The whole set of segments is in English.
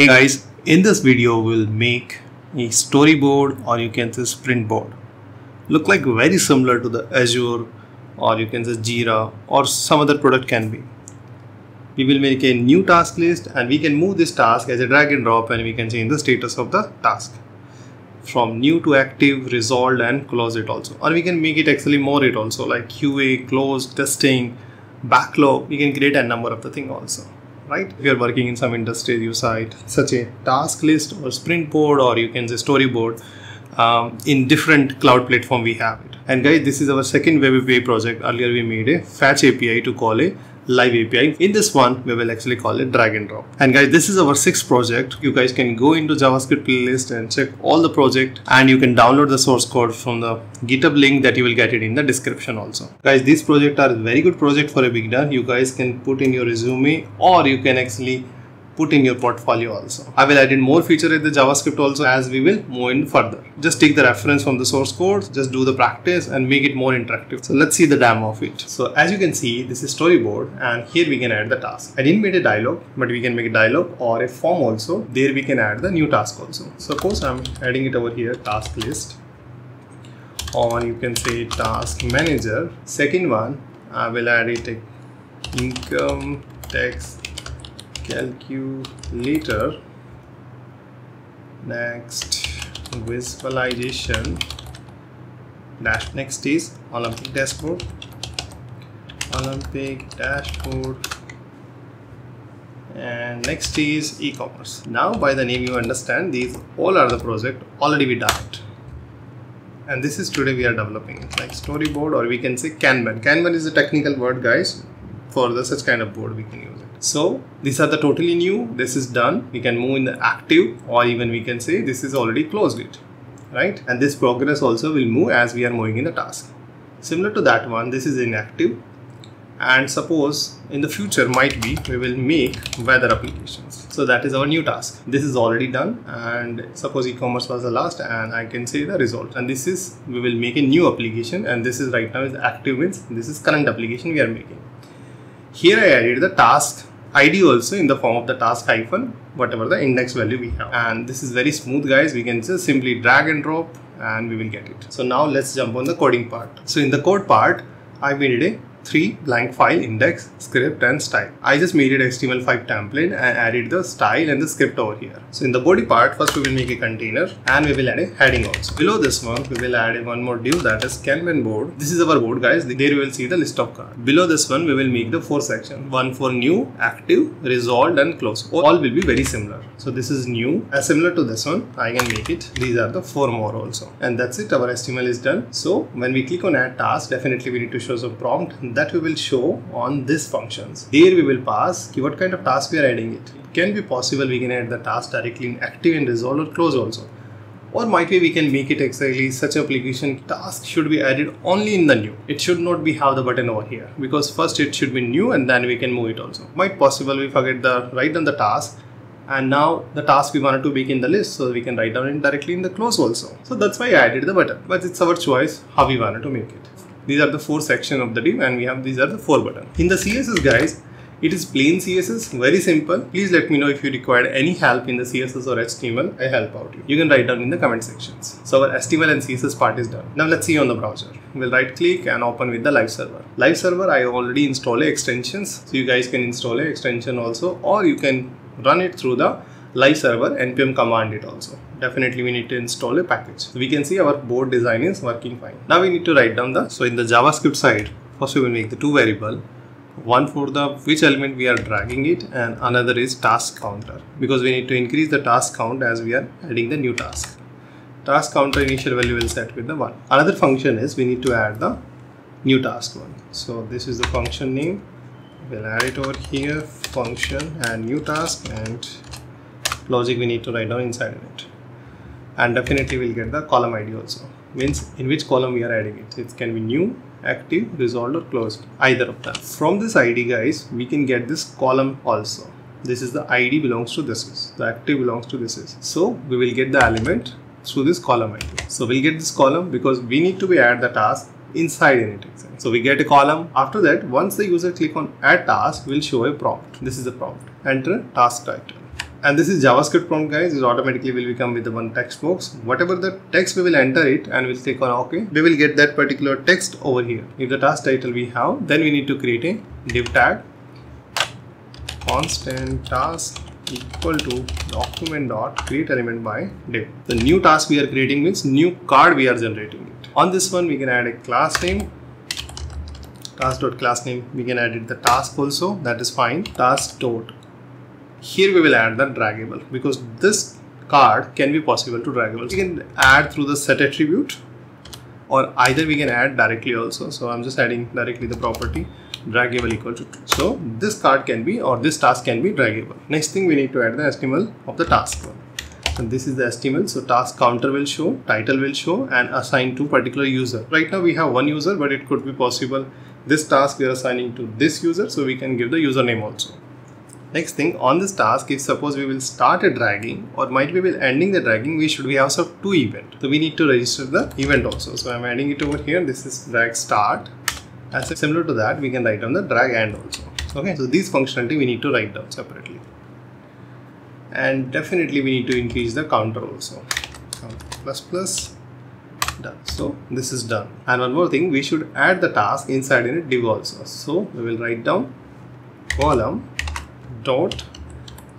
Hey guys, in this video we'll make a storyboard or you can say sprint board. Look like very similar to the Azure or you can say Jira or some other product can be. We will make a new task list and we can move this task as a drag and drop and we can change the status of the task from new to active, resolved and close it also. Or we can make it actually more it also like QA, close, testing, backlog. We can create a number of the thing also right? If you're working in some industry, you cite such a task list or sprint board or you can say storyboard um, in different cloud platform we have it. And guys, this is our second web API project. Earlier we made a fetch API to call a live API. In this one, we will actually call it drag and drop. And guys, this is our sixth project. You guys can go into JavaScript playlist and check all the project and you can download the source code from the GitHub link that you will get it in the description also. Guys, these project are very good project for a beginner. You guys can put in your resume or you can actually put in your portfolio also. I will add in more feature in the JavaScript also as we will move in further. Just take the reference from the source code, just do the practice and make it more interactive. So let's see the demo of it. So as you can see, this is storyboard and here we can add the task. I didn't make a dialog, but we can make a dialog or a form also. There we can add the new task also. Suppose I'm adding it over here, task list or you can say task manager. Second one, I will add it income tax calculator next. Visualization. Dash next is olympic dashboard. Olympic dashboard. And next is e-commerce. Now by the name you understand these all are the project already we done and this is today we are developing it like storyboard or we can say kanban. Kanban is a technical word guys for the such kind of board we can use it. so these are the totally new. This is done. We can move in the active or even we can say this is already closed it, right? And this progress also will move as we are moving in the task. Similar to that one, this is inactive. And suppose in the future might be we will make weather applications. So that is our new task. This is already done and suppose e-commerce was the last and I can say the result. And this is we will make a new application and this is right now is active means this is current application we are making. Here I added the task id also in the form of the task hyphen whatever the index value we have. And this is very smooth guys. We can just simply drag and drop and we will get it. So now let's jump on the coding part. So in the code part i made a three blank file index script and style. I just made it html5 template and added the style and the script over here. So in the body part first we will make a container and we will add a heading also. Below this one we will add one more div that is kanban board. This is our board guys. There you will see the list of cards. Below this one we will make the four sections. One for new active resolved and close. All will be very similar. So this is new. As similar to this one i can make it. These are the four more also. And that's it. Our html is done. So when we click on add task definitely we need to show some prompt that we will show on this functions. Here we will pass what kind of task we are adding it. It can be possible we can add the task directly in active and resolve or close also. Or might be we can make it exactly such application task should be added only in the new. It should not be have the button over here because first it should be new and then we can move it also. Might possible we forget the write down the task and now the task we wanted to make in the list so we can write down it directly in the close also. So that's why I added the button but it's our choice how we wanted to make it. These are the four sections of the div and we have these are the four buttons. In the CSS guys, it is plain CSS, very simple. Please let me know if you require any help in the CSS or HTML. I help out you. You can write down in the comment sections. So our HTML and CSS part is done. Now let's see on the browser. We'll right click and open with the live server. Live server, I already installed extensions. So you guys can install a extension also or you can run it through the live server npm command it also. Definitely we need to install a package. We can see our board design is working fine. Now we need to write down the so in the javascript side first we will make the two variable. One for the which element we are dragging it and another is task counter. Because we need to increase the task count as we are adding the new task. Task counter initial value will set with the one. Another function is we need to add the new task one. So this is the function name. We'll add it over here function and new task and logic we need to write down inside it. And definitely we'll get the column id also. Means in which column we are adding it. It can be new active resolved or closed. Either of them. From this id guys we can get this column also. This is the id belongs to this is. The active belongs to this is. So we will get the element through this column id so we'll get this column because we need to be add the task inside init so we get a column. After that once the user click on add task we'll show a prompt. This is the prompt. Enter task title and this is javascript prompt guys. It automatically will become with the one text box. Whatever the text we will enter it and we'll click on ok. We will get that particular text over here. If the task title we have then we need to create a div tag. Constant task equal to document dot create element by div. The new task we are creating means new card we are generating it. On this one we can add a class name. Task dot class name we can add it the task also. That is fine. Task dot here we will add the draggable because this card can be possible to draggable we can add through the set attribute or either we can add directly also so i'm just adding directly the property draggable equal to 2 so this card can be or this task can be draggable next thing we need to add the html of the task and this is the HTML. So task counter will show, title will show and assign to particular user. Right now we have one user, but it could be possible this task we are assigning to this user. So we can give the username also. Next thing on this task, if suppose we will start a dragging or might be will ending the dragging, we should we have some two event. So we need to register the event also. So I'm adding it over here. This is drag start. As similar to that, we can write down the drag end also. Okay, so these functionality we need to write down separately and definitely we need to increase the counter also plus plus done so this is done and one more thing we should add the task inside in a div also so we will write down column dot.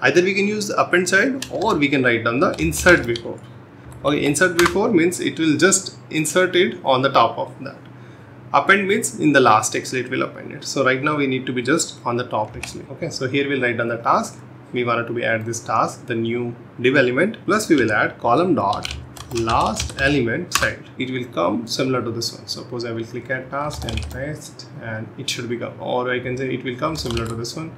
Either we can use the append child or we can write down the insert before. Okay insert before means it will just insert it on the top of that. Append means in the last actually it will append it. So right now we need to be just on the top actually okay. So here we'll write down the task. We wanted to be add this task the new div element plus we will add column dot last element child. It will come similar to this one. Suppose i will click add task and paste and it should become or i can say it will come similar to this one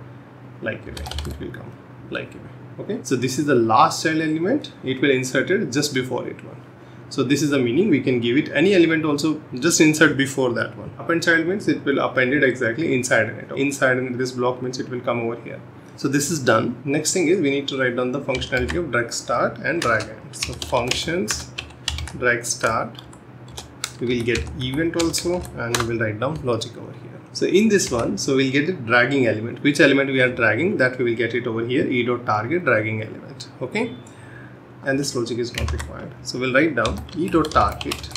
like a it. Will come. Like a okay? So this is the last child element. It will insert it just before it one. So this is the meaning. We can give it any element also. Just insert before that one. Append child means it will append it exactly inside it. Inside in this block means it will come over here. So this is done. Next thing is we need to write down the functionality of drag start and drag end. So functions drag start. We will get event also and we will write down logic over here. So in this one, so we'll get a dragging element. Which element we are dragging that we will get it over here e dot target dragging element. Okay. And this logic is not required. So we'll write down e dot target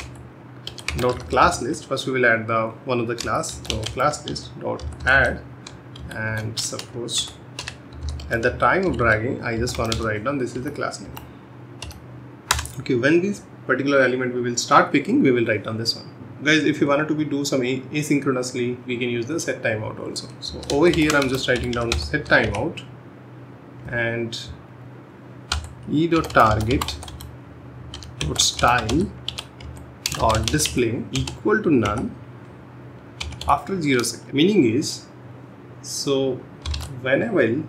dot class list. First we will add the one of the class. So class list dot add and suppose at the time of dragging I just wanted to write down this is the class name okay when this particular element we will start picking we will write down this one guys if you wanted to be do some asynchronously we can use the set timeout also. So over here I'm just writing down set timeout and e dot target dot style dot display equal to none after zero second. Meaning is so whenever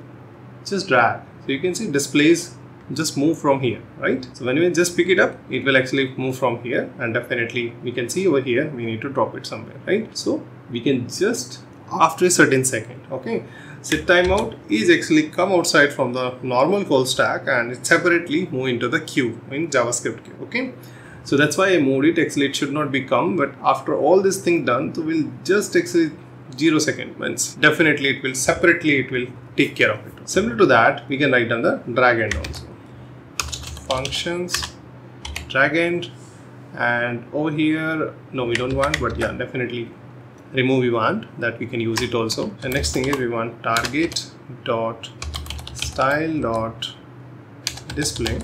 just drag. So you can see displays just move from here right? So when we just pick it up it will actually move from here and definitely we can see over here we need to drop it somewhere right? So we can just after a certain second okay? Set timeout is actually come outside from the normal call stack and it separately move into the queue in javascript queue okay? So that's why i moved it. Actually it should not become but after all this thing done so we'll just actually zero second means definitely it will separately it will take care of it. Similar to that we can write down the drag end also functions drag end and over here no we don't want but yeah definitely remove we want that we can use it also. The next thing is we want target dot style dot display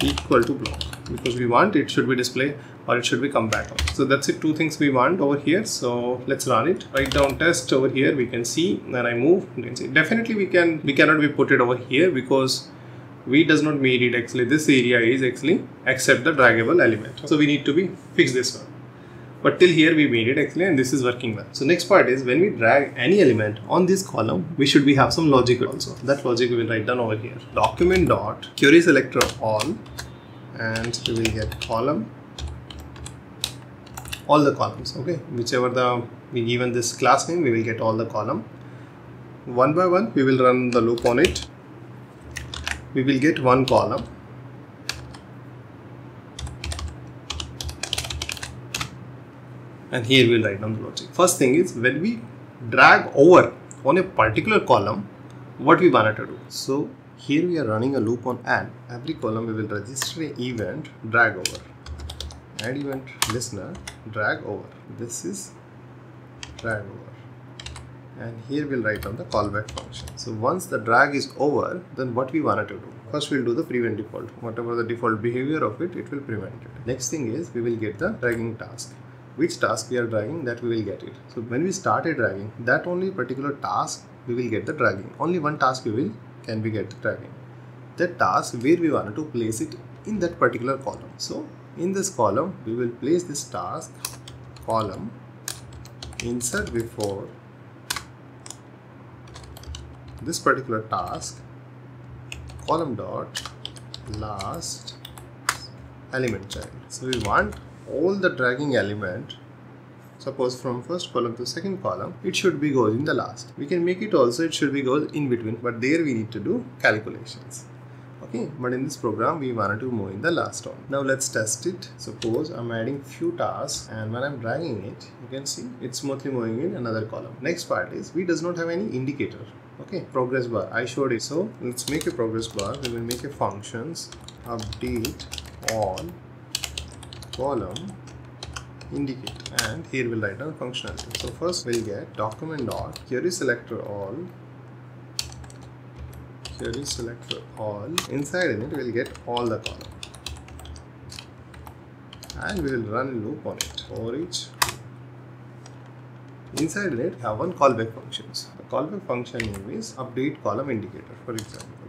equal to block. Because we want it should be display or it should be come back so that's it two things we want over here. So let's run it. Write down test over here. We can see when i move you can see. Definitely we can we cannot be put it over here because we does not made it actually this area is actually accept the draggable element. So we need to be fix this one. But till here we made it actually and this is working well. So next part is when we drag any element on this column we should be have some logic also. That logic we will write down over here. Document dot query selector all and we will get column. All the columns okay? Whichever the we given this class name we will get all the column. One by one we will run the loop on it we will get one column. And here we'll write down the logic. First thing is when we drag over on a particular column what we wanted to do? So here we are running a loop on add every column we will register an event drag over. Add event listener drag over. This is drag over and here we'll write on the callback function. So once the drag is over then what we wanted to do? First we'll do the prevent default. Whatever the default behavior of it it will prevent it. Next thing is we will get the dragging task. Which task we are dragging? That we will get it. So when we started dragging that only particular task we will get the dragging. Only one task we will can we get the dragging. That task where we wanted to place it in that particular column. So in this column we will place this task column insert before this particular task column dot last element child. So we want all the dragging element suppose from first column to second column it should be goes in the last. We can make it also it should be goes in between but there we need to do calculations. Okay but in this program we wanted to move in the last one. Now let's test it. Suppose i'm adding few tasks and when i'm dragging it you can see it's smoothly moving in another column. Next part is we does not have any indicator okay progress bar. I showed it. So let's make a progress bar. We will make a functions update on column indicate. And here we'll write down functionality. So first we'll get document dot query selector all query selector all. Inside in it we'll get all the column. And we will run a loop on it. For each. Inside in it have one callback functions callback function name is update column indicator for example.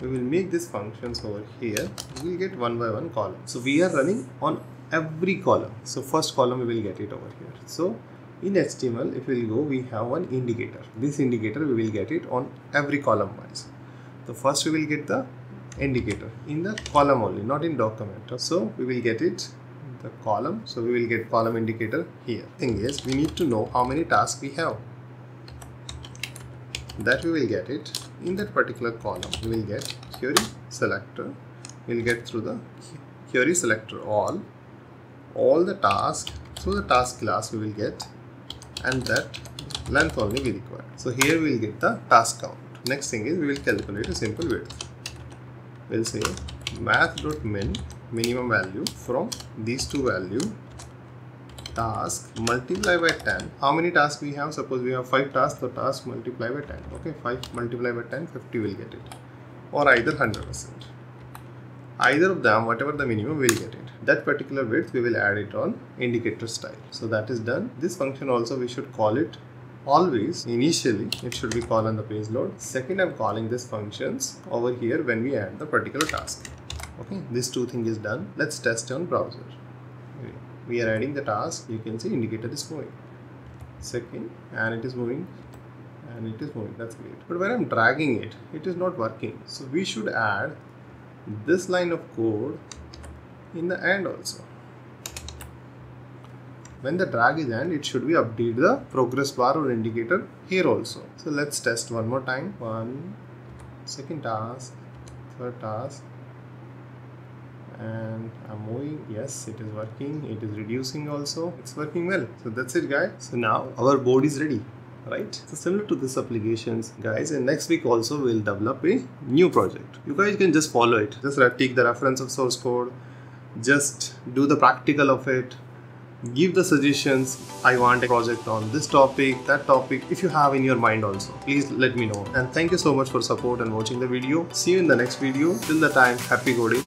We will make these functions over here. We will get one by one column so we are running on every column. So first column we will get it over here. So in html if we'll go we have one indicator. This indicator we will get it on every column wise. The first we will get the indicator. In the column only not in document. So we will get it in the column. So we will get column indicator here. Thing is we need to know how many tasks we have that we will get it in that particular column. We will get query selector. We'll get through the query selector all all the tasks through the task class we will get and that length only we require. So here we will get the task count. Next thing is we will calculate a simple width. We'll say math.min minimum value from these two value task multiply by 10 how many tasks we have? Suppose we have 5 tasks so task multiply by 10 okay 5 multiply by 10 50 will get it. Or either 100% either of them whatever the minimum will get it. That particular width we will add it on indicator style. So that is done. This function also we should call it always initially it should be called on the page load. Second i'm calling this functions over here when we add the particular task. Okay this two thing is done. Let's test on browser we are adding the task. You can see indicator is moving second and it is moving and it is moving. That's great. But when i'm dragging it it is not working. So we should add this line of code in the end also. When the drag is end it should be update the progress bar or indicator here also. So let's test one more time. One second task third task and I'm moving yes it is working. It is reducing also. It's working well. So that's it guys. So now our board is ready right? So similar to this applications guys and next week also we'll develop a new project. You guys can just follow it. Just take the reference of source code. Just do the practical of it. Give the suggestions. I want a project on this topic that topic if you have in your mind also. Please let me know. And thank you so much for support and watching the video. See you in the next video. Till the time happy coding